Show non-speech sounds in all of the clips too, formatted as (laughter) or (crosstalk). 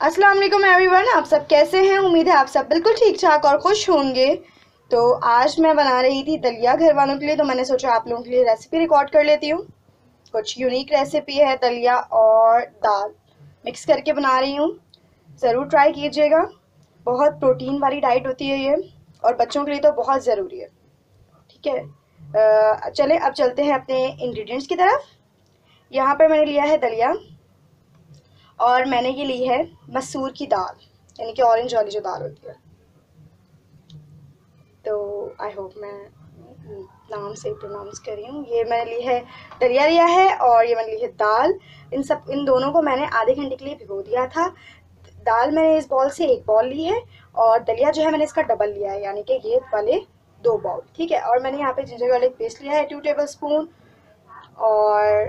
अस्सलाम वालेकुम एवरीवन आप सब कैसे हैं? उम्मीद है आप सब बिल्कुल ठीक ठाक और खुश होंगे। तो आज मैं बना रही थी दलिया घर वालों के लिए तो मैंने सोचा आप लोगों के लिए रेसिपी रिकॉर्ड कर लेती हूँ। कुछ यूनिक रेसिपी है दलिया और दाल। मिक्स करके बना रही हूँ। ज़रूर ट्राई कीजिएगा। बहुत प्रोटीन वाली डाइट होती है ये, और बच्चों के लिए तो बहुत ज़रूरी है। ठीक है? चले, अब चलते हैं अपने इंग्रेडिएंट्स की तरफ़। यहाँ पर मैंने लिया है दलिया। और मैंने ये ली है मसूर की दाल, यानी कि ऑरेंज वाली जो दाल होती है। तो आई होप मैं नाम से प्रोनाउंस कर रही हूँ। ये मैंने ली है दलिया लिया है और ये मैंने ली है दाल। इन सब, इन दोनों को मैंने आधे घंटे के लिए भिगो दिया था। दाल मैंने इस बॉल से एक बॉल ली है और दलिया जो है मैंने इसका डबल लिया है, यानी कि ये वाले दो बॉल ठीक है? और मैंने यहाँ पे जिंजर गार्लिक पेस्ट लिया है टू टेबल स्पून और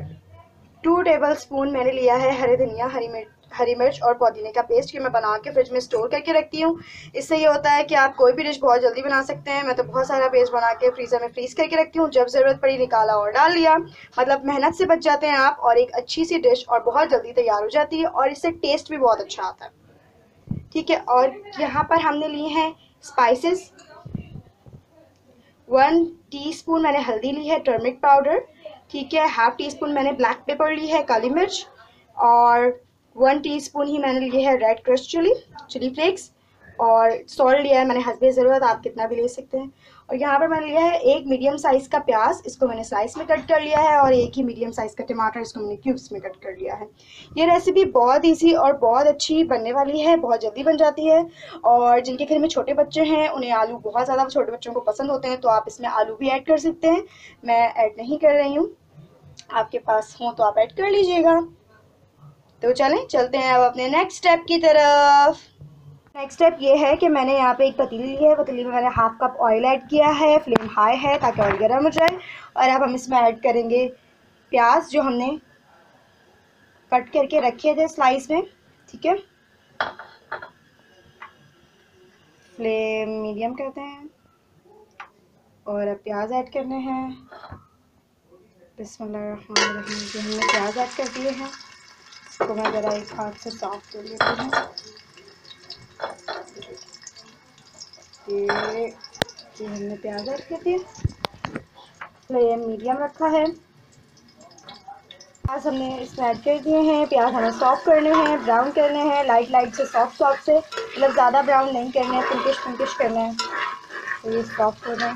टू टेबल स्पून मैंने लिया है हरे धनिया, हरी मिर्च हरी मिर्च और पुदीने का पेस्ट कि मैं बना के फ्रिज में स्टोर करके रखती हूँ। इससे ये होता है कि आप कोई भी डिश बहुत जल्दी बना सकते हैं। मैं तो बहुत सारा पेस्ट बना के फ्रीज़र में फ्रीज़ करके रखती हूँ। जब ज़रूरत पड़ी निकाला और डाल लिया। मतलब मेहनत से बच जाते हैं आप और एक अच्छी सी डिश और बहुत जल्दी तैयार हो जाती है और इससे टेस्ट भी बहुत अच्छा आता है। ठीक है, और यहाँ पर हमने लिए हैं स्पाइसेस वन टीस्पून मैंने हल्दी ली है टर्मिक पाउडर ठीक है हाफ़ टी स्पून मैंने ब्लैक पेपर ली है, काली मिर्च, और वन टीस्पून ही मैंने लिए है red crush chilli chilli flakes और सॉल्ट लिया है मैंने हंसबे ज़रूरत, आप कितना भी ले सकते हैं। और यहाँ पर मैंने लिया है एक मीडियम साइज़ का प्याज, इसको मैंने स्लाइस में कट कर लिया है और एक ही मीडियम साइज़ का टमाटर, इसको मैंने क्यूब्स में कट कर लिया है। ये रेसिपी बहुत ईजी और बहुत अच्छी बनने वाली है, बहुत जल्दी बन जाती है और जिनके घर में छोटे बच्चे हैं, उन्हें आलू बहुत ज़्यादा छोटे बच्चों को पसंद होते हैं तो आप इसमें आलू भी ऐड कर सकते हैं। मैं ऐड नहीं कर रही हूँ। आपके पास हो तो आप ऐड कर लीजिएगा। तो चलें, चलते हैं अब अपने नेक्स्ट स्टेप की तरफ़। नेक्स्ट स्टेप ये है कि मैंने यहाँ पे एक पतीली ली है। पतीली में मैंने हाफ़ कप ऑयल ऐड किया है फ्लेम हाई है ताकि ऑयल गर्म हो जाए। और अब हम इसमें ऐड करेंगे प्याज जो हमने कट करके रखे थे स्लाइस में, ठीक है? फ्लेम मीडियम करते हैं। और अब प्याज ऐड करने हैं। बिस्मिल्लाह हमने प्याज ऐड कर दिए हैं। इसको मैं ज़रा एक हाथ से साफ़ कर लेती हूँ। ये हमने प्याज रखे थे फ्लेम मीडियम रखा है। प्याज हमने इसमें ऐड कर दिए हैं। प्याज हमें सॉफ्ट करने हैं ब्राउन करने हैं लाइट लाइट से सॉफ्ट सॉफ्ट से। मतलब ज़्यादा ब्राउन नहीं करने हैं पिंकिश पिंकिश करना है। तो ये सॉफ्ट हो जाए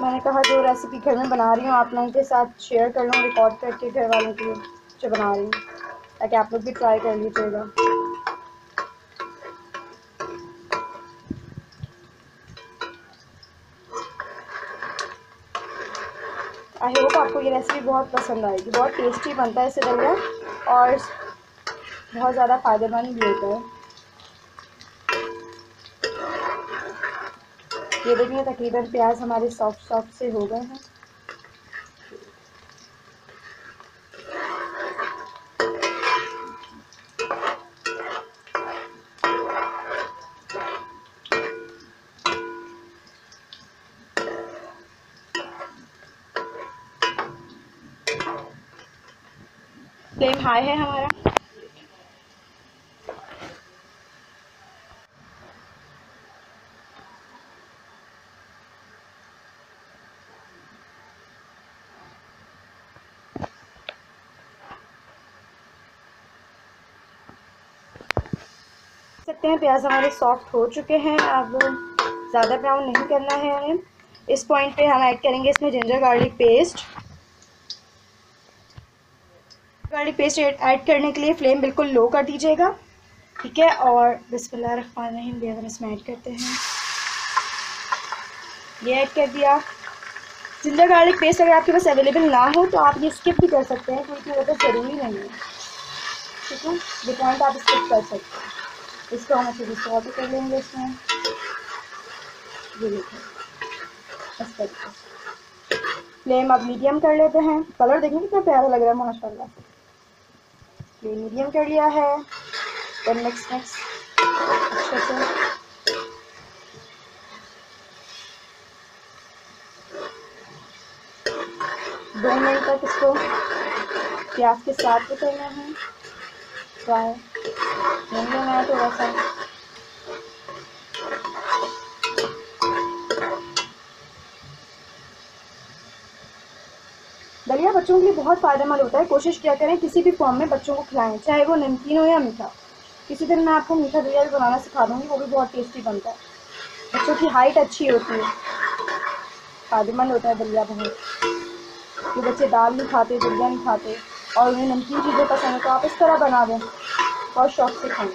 मैंने कहा रेसिपी घर में बना रही हूँ, आप लोगों के साथ शेयर कर लूँ रिकॉर्ड करके घर वालों के लिए जो बना रही हूँ, ताकि आप लोग भी ट्राई कर लीजिएगा। आई होप आपको ये रेसिपी बहुत पसंद आएगी, बहुत टेस्टी बनता है इसे दलिया और बहुत ज़्यादा फ़ायदेमंद भी होता है। ये देखिए, तकरीबन प्याज हमारे सॉफ्ट सॉफ्ट से हो गए हैं। फ्लेम हाई है हमारा। सकते हैं, प्याज हमारे सॉफ्ट हो चुके हैं, अब ज़्यादा ब्राउन नहीं करना है हमें। इस पॉइंट पे हम ऐड करेंगे इसमें ginger garlic paste garlic paste add करने के लिए फ्लेम बिल्कुल लो कर दीजिएगा, ठीक है? और बिस्मिल्लाह रहमान रहीम, भी हम इसमें ऐड करते हैं। ये ऐड कर दिया। जिंजर गार्लिक पेस्ट अगर आपके पास अवेलेबल ना हो तो आप ये स्किप भी कर सकते हैं, क्योंकि वो तो ज़रूरी नहीं है। ठीक है? ये पॉइंट आप स्किप कर सकते हैं। इसको हम अच्छे से सॉल्ट कर लेंगे इसमें। इस तरीके फ्लेम अब मीडियम कर लेते हैं। कलर देखिए कितना प्यारा लग रहा है, माशाल्लाह। फ्लेम मीडियम कर लिया है। देन मिक्स मिक्स अच्छे से। दो मिनट तक इसको प्याज के साथ भी करना है। फ्राई है थोड़ा सा दलिया, बच्चों के लिए बहुत फ़ायदेमंद होता है। कोशिश क्या करें, किसी भी फॉर्म में बच्चों को खिलाएँ, चाहे वो नमकीन हो या मीठा। किसी दिन मैं आपको मीठा दलिया भी बनाना सिखा दूँगी, वो भी बहुत टेस्टी बनता है। बच्चों की हाइट अच्छी होती है। फ़ायदेमंद होता है दलिया बहुत जो बच्चे दाल नहीं खाते, दलिया नहीं खाते, और उन्हें नमकीन चीज़ें पसंद है तो आप इस तरह बना दें। बहुत शौक से खाएँ।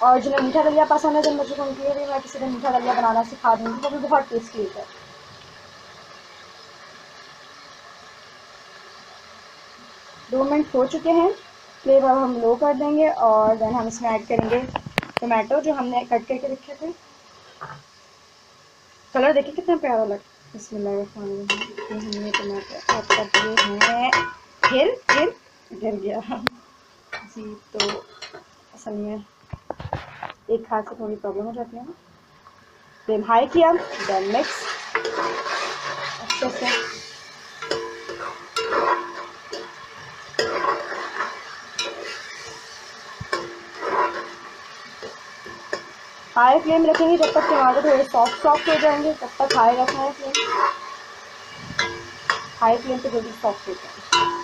और जिन्हें मीठा दलिया पसंद है जिन बच्चों को उनके लिए मैं किसी दिन मीठा दलिया बनाना सिखा दूँगी, वो भी बहुत टेस्टी होता है। दो मिनट हो चुके हैं अब हम लो कर देंगे और देन हम इसमें ऐड करेंगे टमाटो जो हमने कट करके रखे थे। कलर देखिए कितना प्यारा लग इसमें हमने टमाटर ऐड कर दिए हैं। फिर फिर गिर गया। जी तो असल में एक हाथ से थोड़ी प्रॉब्लम हो जाती है फ्लेम हाई किया देन मिक्स अच्छे से हाई फ्लेम रखेंगे जब तक टमाटर थोड़े सॉफ्ट सॉफ्ट हो जाएँगे, तब तक हाई रखना है फ्लेम हाई फ्लेम पे जल्दी सॉफ्ट हो जाएँगे।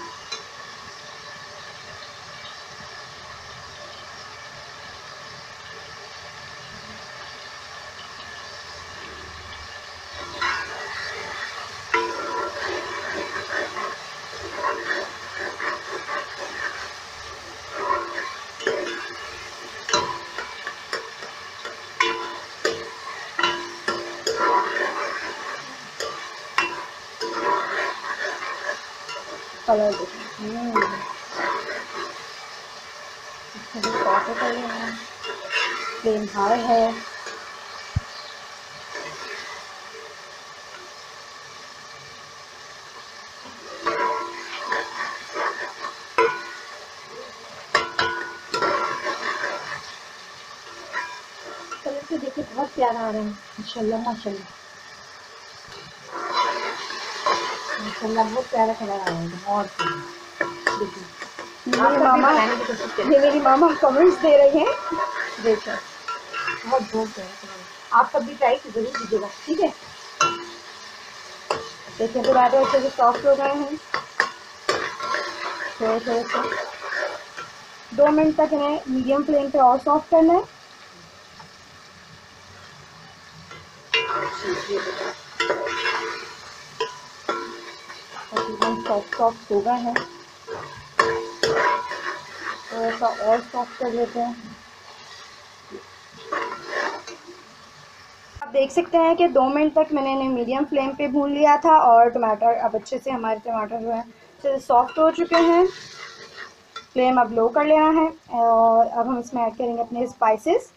कलर फ्लेम हाई है। कलर से देखिए बहुत प्यारा आ रहा है। माशाल्लाह माशाल्लाह। बहुत प्यारा कलर आ रहा है बहुत देखिए मामा ये मेरी मामा कमेंट्स दे रही हैं देखो बहुत बहुत प्यारा कलर आप कभी ट्राई ज़रूर कीजिएगा ठीक है देखिए अच्छे से सॉफ्ट हो गए हैं थोड़े थोड़े से दो मिनट तक इन्हें मीडियम फ्लेम पे और सॉफ्ट करना है तकरीबन सॉफ्ट हो गए हैं। थोड़ा सा और सॉफ्ट कर लेते हैं। आप देख सकते हैं कि दो मिनट तक मैंने इन्हें मीडियम फ्लेम पे भून लिया था और टमाटर अब अच्छे से हमारे टमाटर जो है, अच्छे से सॉफ्ट हो चुके हैं। फ्लेम अब लो कर लेना है और अब हम इसमें ऐड करेंगे अपने स्पाइसेस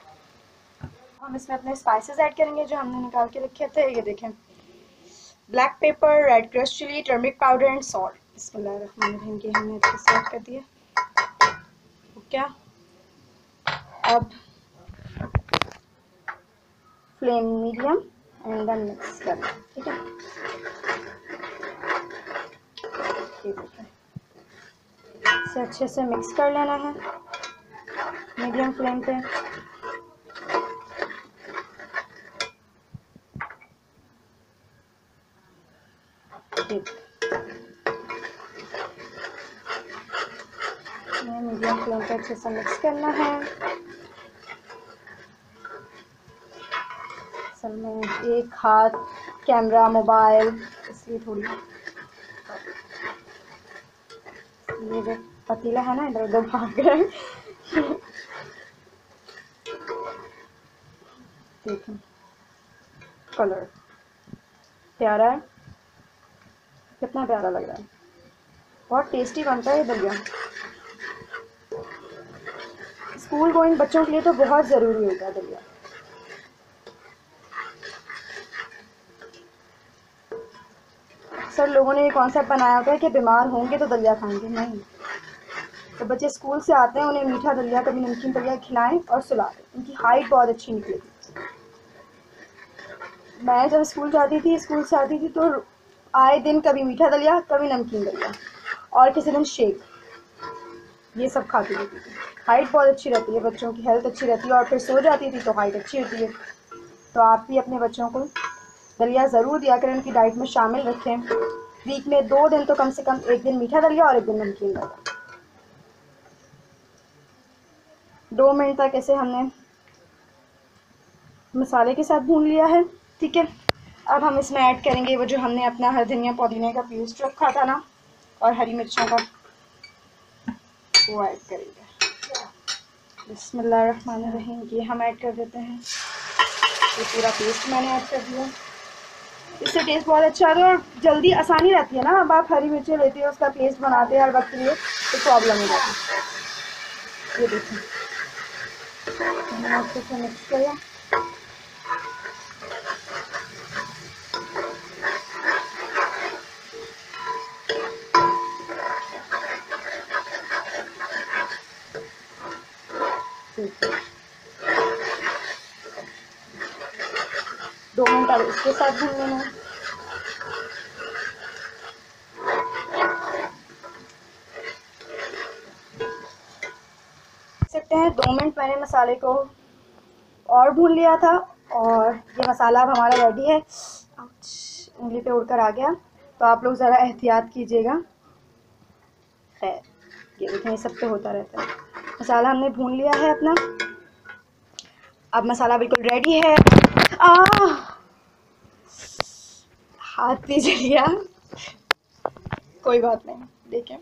हम इसमें अपने स्पाइसेस ऐड करेंगे जो हमने निकाल के रखे थे। ये देखें। Black pepper red crush chilli turmeric powder and salt बिस्मिल्लाहिर्रहमानिर्रहीम के हमने अच्छे से ऐड कर दिया क्या अब flame medium and then mix करना ठीक है। इसे अच्छे से मिक्स कर लेना है मीडियम फ्लेम पे। मीडियम फ्लेम पे अच्छे से मिक्स करना है असल में एक हाथ कैमरा मोबाइल इसलिए थोड़ी ये जो पतीला है ना इधर उधर भाग गए देखें कलर प्यारा है। कितना प्यारा लग रहा है। बहुत टेस्टी बनता है दलिया। स्कूल गोइंग बच्चों के लिए तो बहुत ज़रूरी होता है दलिया। अक्सर लोगों ने ये कॉन्सेप्ट बनाया होता है कि बीमार होंगे तो दलिया खाएँगे। नहीं। तो बच्चे स्कूल से आते हैं, उन्हें मीठा दलिया, कभी नमकीन दलिया खिलाएँ और सुला दें उनकी हाइट बहुत अच्छी निकलेगी। मैं जब स्कूल जाती थी स्कूल से आती थी तो आए दिन कभी मीठा दलिया, कभी नमकीन दलिया और किसी दिन शेक। ये सब खाती रहती थी। हाइट बहुत अच्छी रहती है, बच्चों की हेल्थ अच्छी रहती है और फिर सो जाती थी तो हाइट अच्छी होती है। तो आप भी अपने बच्चों को दलिया ज़रूर दिया करें, उनकी डाइट में शामिल रखें। वीक में दो दिन तो कम से कम एक दिन मीठा दलिया और एक दिन नमकीन दलिया। दो मिनट तक ऐसे हमने मसाले के साथ भून लिया है, ठीक है? अब हम इसमें ऐड करेंगे वो जो हमने अपना हर धनिया पुदीने का पेस्ट रखा था ना, और हरी मिर्चों का वो ऐड करेंगे। बिस्मिल्लाहिर्रहमानिर्रहीम, ये हम ऐड कर देते हैं। ये पूरा पेस्ट मैंने ऐड कर दिया। इससे टेस्ट बहुत अच्छा आता है और जल्दी आसानी रहती है ना, अब आप हरी मिर्ची लेते हो, उसका पेस्ट बनाते हैं हर वक्त लिए तो प्रॉब्लम हो जाती है ये देखें मैंने अच्छे से मिक्स किया। दो मिनट अब इसके साथ भून लेना। सकते हैं, दो मिनट मैंने मसाले को और भून लिया था और ये मसाला अब हमारा रेडी है। उंगली पे उड़कर आ गया। तो आप लोग ज़रा एहतियात कीजिएगा। खैर, ये देखें सब पे होता रहता है। मसाला हमने भून लिया है अपना। अब मसाला बिल्कुल रेडी है। आ भी जल गया कोई बात नहीं, देखें।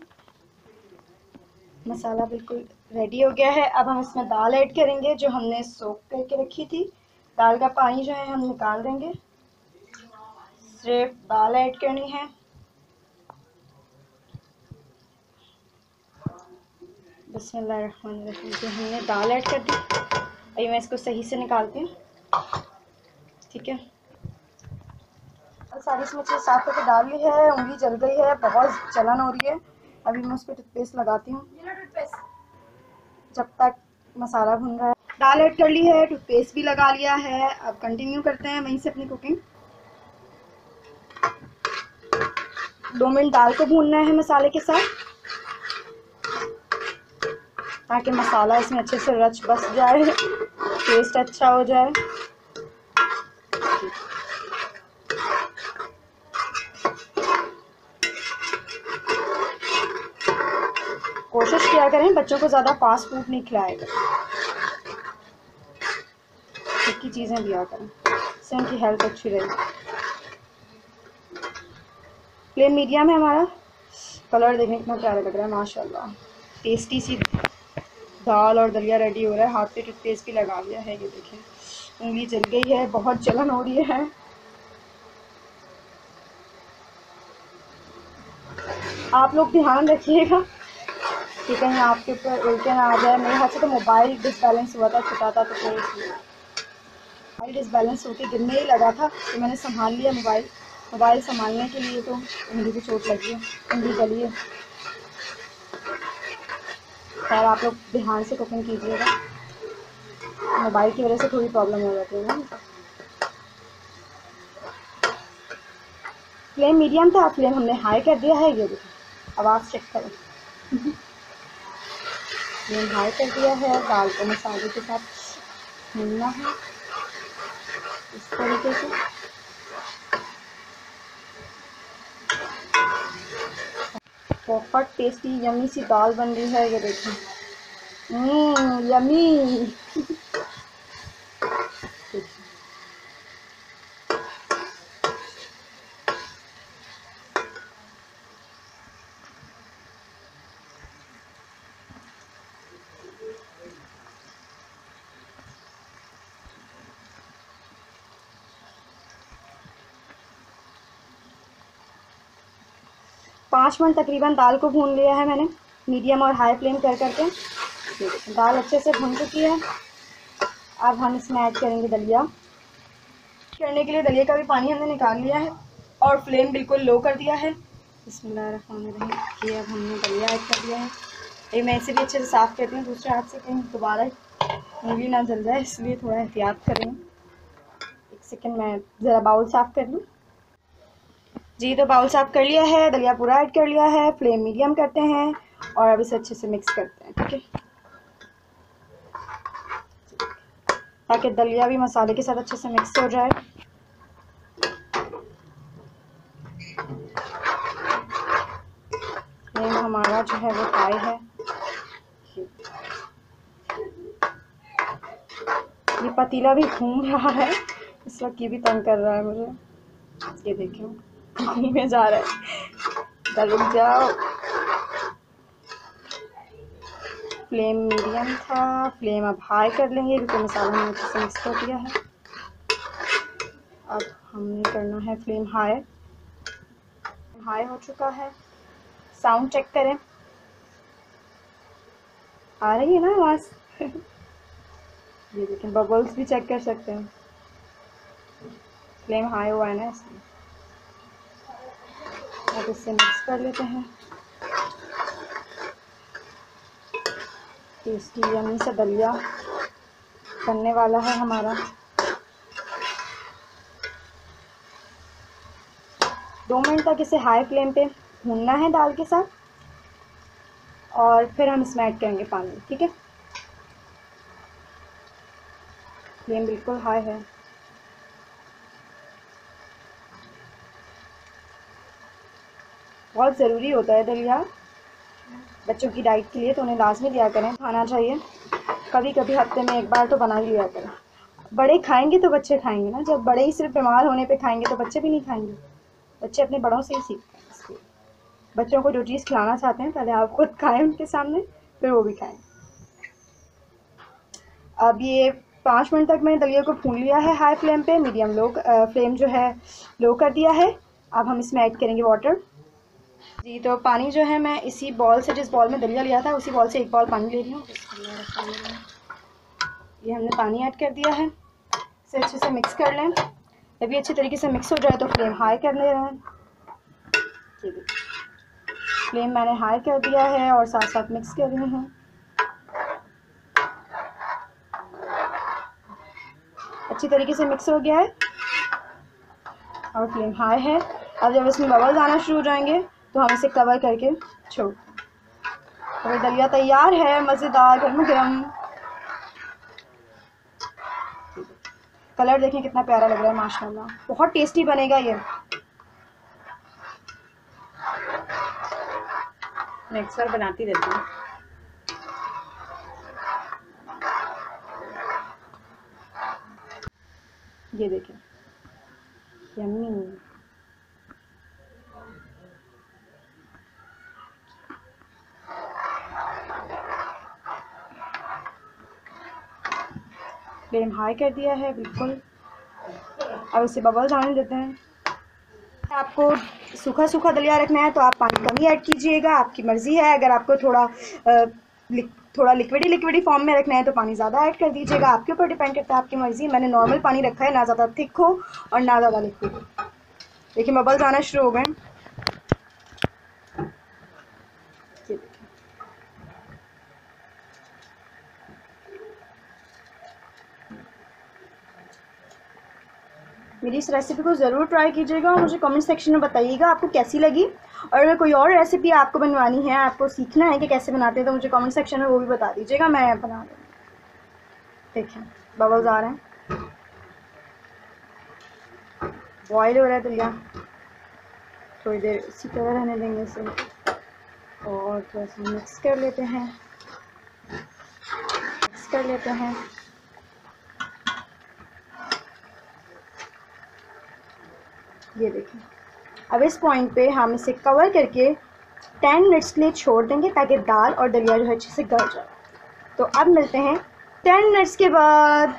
मसाला बिल्कुल रेडी हो गया है। अब हम इसमें दाल ऐड करेंगे, जो हमने सोख करके रखी थी। दाल का पानी जो है, हम निकाल देंगे। सिर्फ़ दाल ऐड करनी है। बिस्मिल्लाहिर्रहमानिर्रहीम जो हमने दाल ऐड कर दी। अभी मैं इसको सही से निकालती हूँ। ठीक है? सारी इसमें चीज़ साफ़ करके डाल ली है उंगली जल गई है बहुत जलन हो रही है। अभी मैं उस पर टूथपेस्ट लगाती हूँ। जब तक मसाला भुन रहा है। दाल ऐड कर ली है टूथपेस्ट भी लगा लिया है। अब कंटिन्यू करते हैं वहीं से अपनी कुकिंग दो मिनट दाल को भूनना है मसाले के साथ। ताकि मसाला इसमें अच्छे से रच बस जाए टेस्ट अच्छा हो जाए कोशिश किया करें बच्चों को ज़्यादा फास्ट फ़ूड नहीं करें की चीज़ें दिया करें। इससे उनकी हेल्थ अच्छी रहेगी फ्लेम मीडियम है हमारा कलर देखने कितना प्यारा लग रहा है, माशाल्लाह। टेस्टी सी दाल और दलिया रेडी हो रहा है। हाथ पे टूथपेस्ट भी लगा लिया है, ये देखें। उंगली जल गई है, बहुत जलन हो रही है। आप लोग ध्यान रखिएगा। कि कहीं आपके ऊपर उल्टे ना आ जाए। मेरे हाथ से तो मोबाइल डिसबैलेंस हुआ था छुटा था तो फिर मोबाइल डिसबैलेंस होकर गिरने ही लगा था तो मैंने संभाल लिया मोबाइल। मोबाइल संभालने के लिए तो उंगली की चोट लगी है, उंगली गली है। खैर, आप लोग ध्यान से कुकिंग कीजिएगा। मोबाइल की वजह से थोड़ी प्रॉब्लम हो जाती है फ्लेम मीडियम था फ्लेम हमने हाई कर दिया है, ये देखो। आवाज़ चेक करें। फ्लेम हाई कर दिया है और दाल को मसाले के साथ भूनना है। इस तरीके से। बहुत टेस्टी यमी सी दाल बन रही है, ये देखिए। यमी पाँच मिनट तकरीबन दाल को भून लिया है मैंने, मीडियम और हाई फ्लेम कर करके। दाल अच्छे से भून चुकी है। अब हम इसमें ऐड करेंगे दलिया। करने के लिए दलिया का भी पानी हमने निकाल लिया है और फ्लेम बिल्कुल लो कर दिया है। इसमें ये अब हमने दलिया ऐड कर दिया है। ये मैं इसे भी अच्छे से साफ़ करती हूँ, दूसरे हाथ से कहीं दोबारा उंगली ना जल जाए, इसलिए थोड़ा एहतियात करें। एक सेकेंड मैं ज़रा बाउल साफ़ कर लूँ। जी तो बाउल साफ़ कर लिया है दलिया पूरा ऐड कर लिया है, फ्लेम मीडियम करते हैं और अब इसे अच्छे से मिक्स करते हैं, ठीक है? ताकि दलिया भी मसाले के साथ अच्छे से मिक्स हो जाए। फ्लेम हमारा जो है वो हाई है। ये पतीला भी घूम रहा है इस वक्त ये भी तंग कर रहा है मुझे। ये देखिए घूमे जा रहा है। दल जाओ। फ्लेम मीडियम था। फ्लेम अब हाई कर लेंगे क्योंकि मसाला हमने अच्छे से मिक्स कर दिया है। अब हमने करना है फ्लेम हाई हाई हो चुका है। साउंड चेक करें। आ रही है ना आवाज़? (laughs) ये देखें बबल्स भी चेक कर सकते हैं। फ्लेम हाई हुआ है ना इसमें। अब इससे मिक्स कर लेते हैं। टेस्टी यमी सा दलिया बनने वाला है हमारा। दो मिनट तक इसे हाई फ्लेम पे भूनना है दाल के साथ और फिर हम इसमें ऐड करेंगे पानी, ठीक है? फ्लेम बिल्कुल हाई है। बहुत ज़रूरी होता है दलिया। बच्चों की डाइट के लिए तो उन्हें लाजमी दिया करें, खाना चाहिए। कभी कभी हफ़्ते में एक बार तो बना ही लिया करें। बड़े खाएँगे तो बच्चे खाएँगे ना, जब बड़े ही सिर्फ़ बीमार होने पे खाएँगे तो बच्चे भी नहीं खाएँगे। बच्चे अपने बड़ों से ही सीखते हैं बच्चों को जो चीज़ खिलाना चाहते हैं, पहले आप खुद खाएँ उनके सामने, फिर वो भी खाएँ। अब ये पाँच मिनट तक मैंने दलिया को भून लिया है हाई फ्लेम पे। मीडियम लो फ्लेम जो है लो कर दिया है। अब हम इसमें ऐड करेंगे वाटर जी तो पानी जो है मैं इसी बॉल से, जिस बॉल में दलिया लिया था, उसी बॉल से एक बॉल पानी ले रही हूँ। ये हमने पानी ऐड कर दिया है। इसे अच्छे से मिक्स कर लें। जब ये अच्छी तरीके से मिक्स हो जाए तो फ्लेम हाई कर ले रहे हैं। फ्लेम मैंने हाई कर दिया है और साथ साथ मिक्स कर रही हूँ। अच्छी तरीके से मिक्स हो गया है। और फ्लेम हाई है। अब जब इसमें बबल्स आना शुरू हो जाएँगे तो हम इसे कवर करके छोड़। तो दलिया तैयार है, मज़ेदार गर्म गर्म कलर देखें कितना प्यारा लग रहा है, माशाल्लाह। बहुत टेस्टी बनेगा ये। नेक्स्ट बार बनाती रहती हूँ। ये देखें। यम्मी फ्लेम हाई कर दिया है बिल्कुल। अब इसे बबल्स आने देते हैं। आपको सूखा सूखा दलिया रखना है तो आप पानी कम ही ऐड कीजिएगा। आपकी मर्ज़ी है अगर आपको थोड़ा आ, लि, थोड़ा लिक्विडी लिक्विडी फॉर्म में रखना है तो पानी ज़्यादा ऐड कर दीजिएगा। आपके ऊपर डिपेंड करता है आपकी मर्ज़ी। मैंने नॉर्मल पानी रखा है ना ज़्यादा थिक हो और ना ज़्यादा लिक्विड हो। देखिए बबल्स आना शुरू हो गए। मेरी इस रेसिपी को ज़रूर ट्राई कीजिएगा और मुझे कमेंट सेक्शन में बताइएगा आपको कैसी लगी। और अगर कोई और रेसिपी आपको बनवानी है, आपको सीखना है कि कैसे बनाते हैं तो मुझे कमेंट सेक्शन में वो भी बता दीजिएगा, मैं बना दूँ ठीक है बबल्स आ रहे हैं। बॉयल हो रहा है दलिया थोड़ी देर इसी तरह रहने देंगे इसे। और थोड़ा सा मिक्स कर लेते हैं। मिक्स कर लेते हैं। ये देखें अब इस पॉइंट पे हम इसे कवर करके टेन मिनट्स के लिए छोड़ देंगे ताकि दाल और दलिया जो है अच्छे से गल जाए। तो अब मिलते हैं टेन मिनट्स के बाद।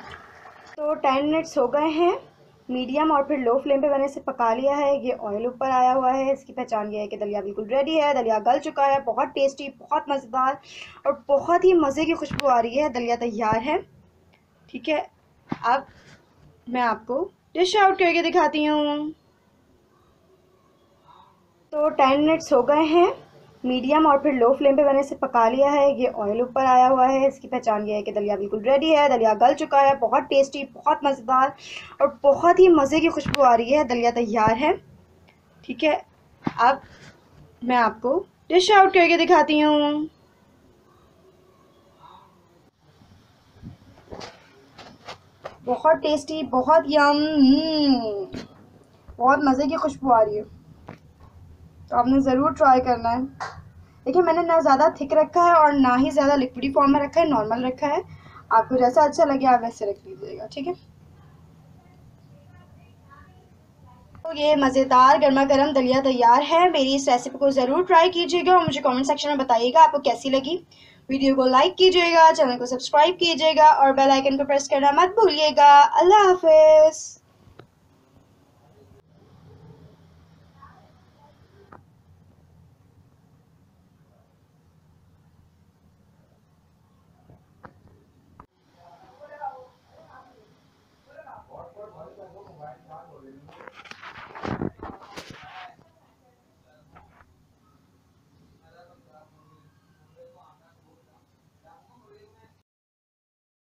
तो टेन मिनट्स हो गए हैं। मीडियम और फिर लो फ्लेम पे मैंने इसे पका लिया है। ये ऑयल ऊपर आया हुआ है। इसकी पहचान ये है कि दलिया बिल्कुल रेडी है। दलिया गल चुका है। बहुत टेस्टी बहुत मज़ेदार और बहुत ही मज़े की खुशबू आ रही है। दलिया तैयार है। ठीक है। अब मैं आपको डिश आउट करके दिखाती हूँ। तो टेन मिनट्स हो गए हैं। मीडियम और फिर लो फ्लेम पे मैंने इसे पका लिया है। ये ऑयल ऊपर आया हुआ है। इसकी पहचान ये है कि दलिया बिल्कुल रेडी है। दलिया गल चुका है। बहुत टेस्टी बहुत मज़ेदार और बहुत ही मज़े की खुशबू आ रही है। दलिया तैयार है। ठीक है। अब मैं आपको डिश आउट करके दिखाती हूँ। बहुत टेस्टी बहुत यम हम्म, बहुत मज़े की खुशबू आ रही है। तो आपने ज़रूर ट्राई करना है। देखिए, मैंने ना ज़्यादा थिक रखा है और ना ही ज़्यादा लिक्विडी फॉर्म में रखा है नॉर्मल रखा है। आपको जैसा अच्छा लगे, आप वैसे रख लीजिएगा, ठीक है? तो ये मज़ेदार गर्मा गर्म दलिया तैयार है। मेरी इस रेसिपी को ज़रूर ट्राई कीजिएगा और मुझे कमेंट सेक्शन में बताइएगा आपको कैसी लगी। वीडियो को लाइक कीजिएगा चैनल को सब्सक्राइब कीजिएगा और बेल आइकन को प्रेस करना मत भूलिएगा। अल्लाह हाफिज़।